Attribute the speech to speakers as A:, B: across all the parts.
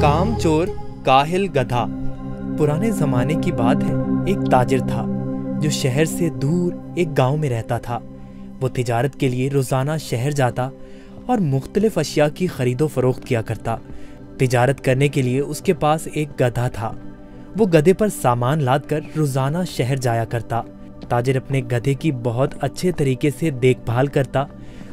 A: काम चोर काहिल गधा। पुराने जमाने की बात है, एक ताजिर था, जो शहर से दूर एक गाँव में रहता था। वो तिजारत के लिए रोज़ाना शहर जाता और मुख्तलिफ़ अशिया की खरीदो फरोख्त किया करता। तिजारत करने के लिए उसके पास एक गधा था। वो गधे पर सामान लाद कर रोज़ाना शहर जाया करता। ताजिर अपने गधे की बहुत अच्छे तरीके से देखभाल करता,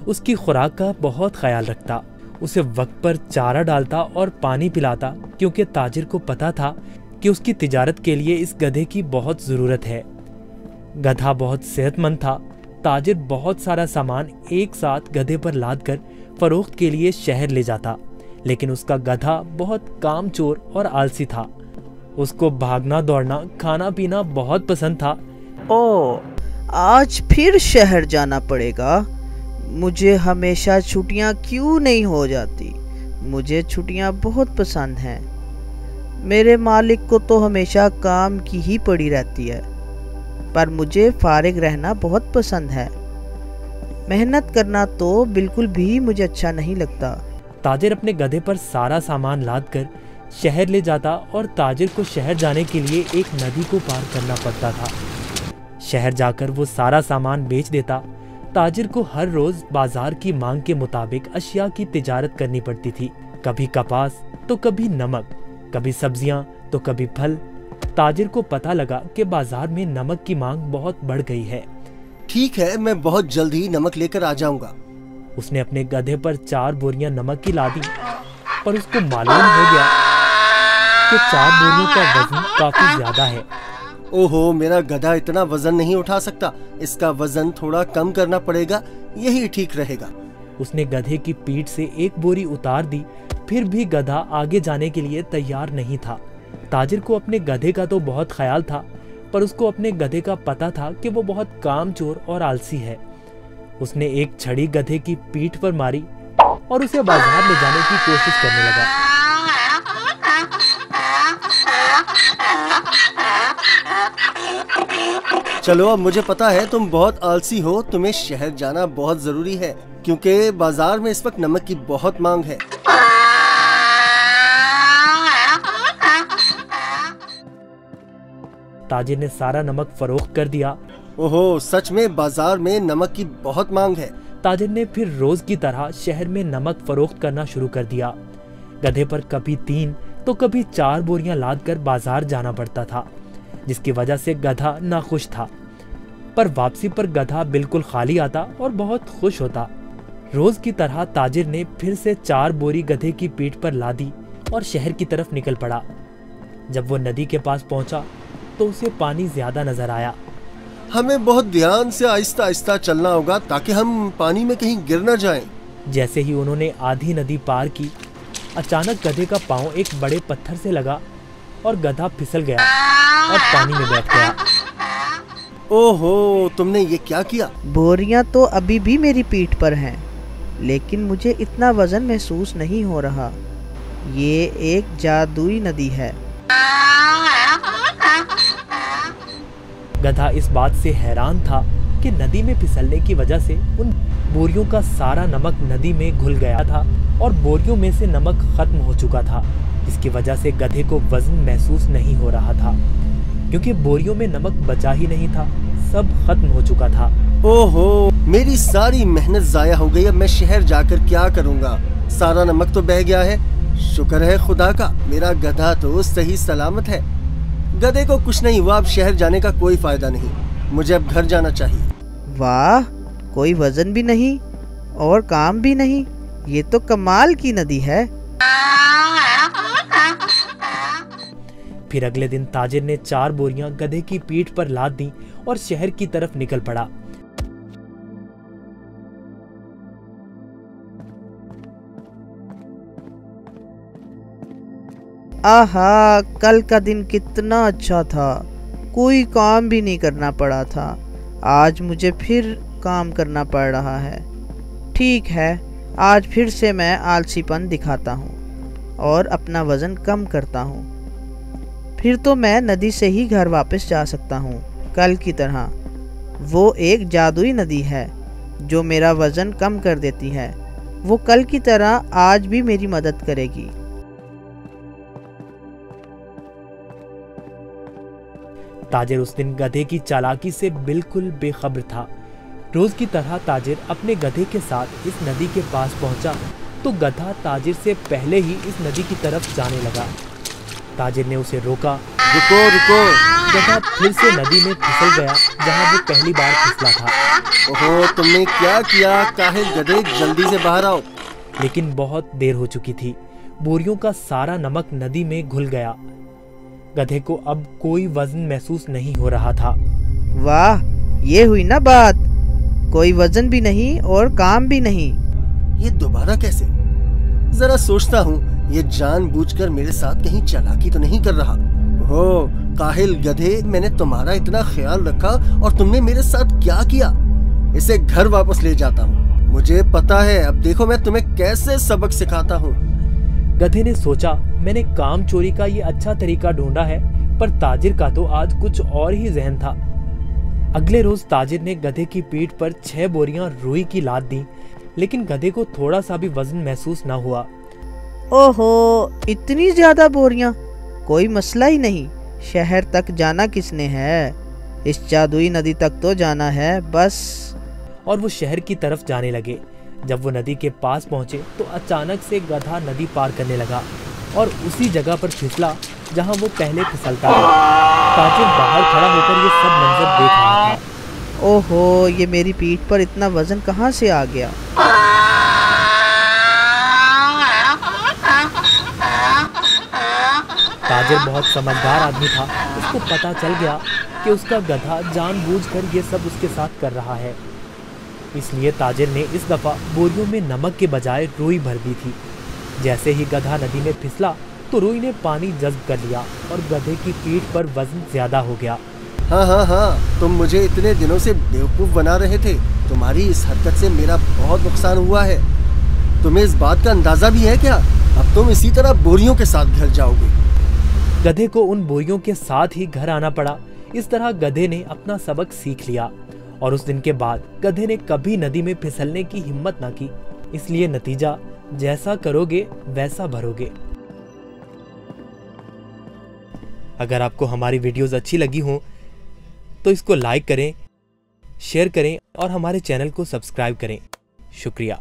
A: उसकी खुराक का बहुत ख्याल रखता। उसे वक्त पर चारा डालता और पानी पिलाता, क्योंकि ताजिर को पता था कि उसकी तिजारत के लिए इस गधे की बहुत ज़रूरत है। गधा बहुत सेहतमंद था। ताजिर बहुत सारा सामान एक साथ गधे पर लाद कर फरोख्त के लिए शहर ले जाता, लेकिन उसका गधा बहुत काम चोर और आलसी था। उसको भागना दौड़ना, खाना पीना बहुत पसंद था।
B: ओ, आज फिर शहर जाना पड़ेगा? मुझे हमेशा छुट्टियाँ क्यों नहीं हो जाती? मुझे छुट्टियाँ बहुत पसंद हैं। मेरे मालिक को तो हमेशा काम की ही पड़ी रहती है, पर मुझे फारिग रहना बहुत पसंद है। मेहनत करना तो बिल्कुल भी मुझे अच्छा नहीं लगता।
A: ताजिर अपने गधे पर सारा सामान लाद कर शहर ले जाता और ताजिर को शहर जाने के लिए एक नदी को पार करना पड़ता था। शहर जाकर वो सारा सामान बेच देता ताजिर को हर रोज बाज़ार की मांग के मुताबिक अशिया की तिजारत करनी पड़ती थी। कभी कपास तो कभी नमक कभी सब्ज़ियाँ तो कभी फल। ताजिर को पता लगा कि बाज़ार में नमक की मांग बहुत बढ़ गई है।
C: ठीक है मैं बहुत जल्द ही नमक लेकर आ जाऊँगा।
A: उसने अपने गधे पर चार बोरियाँ नमक की ला दी पर उसको मालूम हो गया कि चार बोरियों का वज़न काफ़ी ज़्यादा है।
C: ओहो, मेरा गधा इतना वज़न नहीं उठा सकता। इसका वज़न थोड़ा कम करना पड़ेगा, यही ठीक रहेगा।
A: उसने गधे की पीठ से एक बोरी उतार दी, फिर भी गधा आगे जाने के लिए तैयार नहीं था। ताजिर को अपने गधे का तो बहुत ख्याल था, पर उसको अपने गधे का पता था कि वो बहुत कामचोर और आलसी है। उसने एक छड़ी गधे की पीठ पर मारी और उसे बाज़ार ले जाने की कोशिश करने लगा।
C: चलो अब मुझे पता है तुम बहुत आलसी हो। तुम्हें शहर जाना बहुत ज़रूरी है क्योंकि बाज़ार में इस वक्त नमक की बहुत मांग है।
A: ताजिर ने सारा नमक फरोख्त कर दिया।
C: ओहो सच में बाज़ार में नमक की बहुत मांग है।
A: ताजिर ने फिर रोज की तरह शहर में नमक फरोख्त करना शुरू कर दिया। गधे पर कभी तीन तो कभी चार बोरियाँ लाद कर बाज़ार जाना पड़ता था। जिसकी वजह से गधा नाखुश था। पर वापसी पर गधा बिल्कुल खाली आता और बहुत खुश होता। रोज की तरह ताजिर ने फिर से चार बोरी गधे की पीठ पर ला दी और शहर की तरफ़ निकल पड़ा। जब वो नदी के पास पहुँचा तो उसे पानी ज़्यादा नज़र आया।
C: हमें बहुत ध्यान से आहिस्ता आहिस्ता चलना होगा ताकि हम पानी में कहीं गिर न जाएँ।
A: जैसे ही उन्होंने आधी नदी पार की अचानक गधे का पाँव एक बड़े पत्थर से लगा और गधा फिसल गया और पानी में बैठ गया।
C: ओहो तुमने ये क्या किया?
B: बोरियाँ तो अभी भी मेरी पीठ पर हैं लेकिन मुझे इतना वज़न महसूस नहीं हो रहा। ये एक जादुई नदी है।
A: गधा इस बात से हैरान था कि नदी में फिसलने की वजह से उन बोरियों का सारा नमक नदी में घुल गया था और बोरियों में से नमक खत्म हो चुका था। जिसकी वजह से गधे को वज़न महसूस नहीं हो रहा था क्योंकि बोरियों में नमक बचा ही नहीं था सब खत्म हो चुका था।
C: ओहो मेरी सारी मेहनत जाया हो गई अब मैं शहर जाकर क्या करूँगा? सारा नमक तो बह गया है। शुक्र है खुदा का मेरा गधा तो सही सलामत है। गधे को कुछ नहीं हुआ अब शहर जाने का कोई फ़ायदा नहीं। मुझे अब घर जाना चाहिए।
B: वाह कोई वज़न भी नहीं और काम भी नहीं ये तो कमाल की नदी है।
A: फिर अगले दिन ताजिर ने चार बोरियाँ गधे की पीठ पर लाद दी और शहर की तरफ़ निकल पड़ा।
B: आहा, कल का दिन कितना अच्छा था। कोई काम भी नहीं करना पड़ा था। आज मुझे फिर काम करना पड़ रहा है। ठीक है, आज फिर से मैं आलसीपन दिखाता हूँ और अपना वज़न कम करता हूँ। फिर तो मैं नदी से ही घर वापस जा सकता हूँ। कल की तरह। वो एक जादुई नदी है, जो मेरा वज़न कम कर देती है। वो कल की तरह आज भी मेरी मदद करेगी।
A: ताजिर उस दिन गधे की चालाकी से बिल्कुल बेखबर था। रोज की तरह ताजिर अपने गधे के साथ इस नदी के पास पहुँचा तो गधा ताजिर से पहले ही इस नदी की तरफ़ जाने लगा। ताजिर ने उसे रोका।
C: रुको रुको।
A: गधा फिर से नदी में फिसल गया जहाँ वो पहली बार फिसला था।
C: ओहो तुमने क्या किया? काहिल गधे जल्दी से बाहर आओ।
A: लेकिन बहुत देर हो चुकी थी। बोरियों का सारा नमक नदी में घुल गया। गधे को अब कोई वज़न महसूस नहीं हो रहा था।
B: वाह ये हुई ना बात। कोई वज़न भी नहीं और काम भी नहीं।
C: ये दोबारा कैसे? जरा सोचता हूँ। ये जानबूझकर मेरे साथ कहीं चालाकी तो नहीं कर रहा। हो, काहिल गधे, मैंने तुम्हारा इतना ख्याल रखा और तुमने मेरे साथ क्या किया? इसे घर वापस ले जाता हूँ। मुझे पता है, अब देखो मैं तुम्हें कैसे सबक सिखाता हूँ।
A: गधे ने सोचा, मैंने काम चोरी का ये अच्छा तरीका ढूंढा है, पर ताजिर का तो आज कुछ और ही जहन था। अगले रोज ताजिर ने गधे की पीठ पर छह बोरियाँ रुई की लाद दी, लेकिन गधे को थोड़ा सा भी वज़न महसूस न हुआ।
B: ओहो इतनी ज़्यादा बोरियाँ। कोई मसला ही नहीं शहर तक जाना किसने है? इस जादुई नदी तक तो जाना है बस।
A: और वो शहर की तरफ़ जाने लगे। जब वो नदी के पास पहुँचे तो अचानक से गधा नदी पार करने लगा और उसी जगह पर फिसला जहाँ वो पहले फिसलता था। ताजिर बाहर खड़ा होकर ये सब मंजर देख रहा था।
B: ओहो ये मेरी पीठ पर इतना वज़न कहाँ से आ गया?
A: ताजिर बहुत समझदार आदमी था। उसको पता चल गया कि उसका गधा जानबूझकर ये सब उसके साथ कर रहा है। इसलिए ताजिर ने इस दफ़ा बोरियों में नमक के बजाय रुई भर दी थी। जैसे ही गधा नदी में फिसला तो रुई ने पानी जज्ब कर लिया और गधे की पीठ पर वज़न ज़्यादा हो गया।
C: हाँ हाँ हाँ तुम मुझे इतने दिनों से बेवकूफ़ बना रहे थे। तुम्हारी इस हरकत से मेरा बहुत नुकसान हुआ है। तुम्हें इस बात का अंदाज़ा भी है क्या? अब तुम इसी तरह बोरियों के साथ घर जाओगे।
A: गधे को उन बोरियों के साथ ही घर आना पड़ा। इस तरह गधे ने अपना सबक सीख लिया और उस दिन के बाद गधे ने कभी नदी में फिसलने की हिम्मत ना की। इसलिए नतीजा, जैसा करोगे, वैसा भरोगे। अगर आपको हमारी वीडियोस अच्छी लगी हो तो इसको लाइक करें, शेयर करें और हमारे चैनल को सब्सक्राइब करें। शुक्रिया।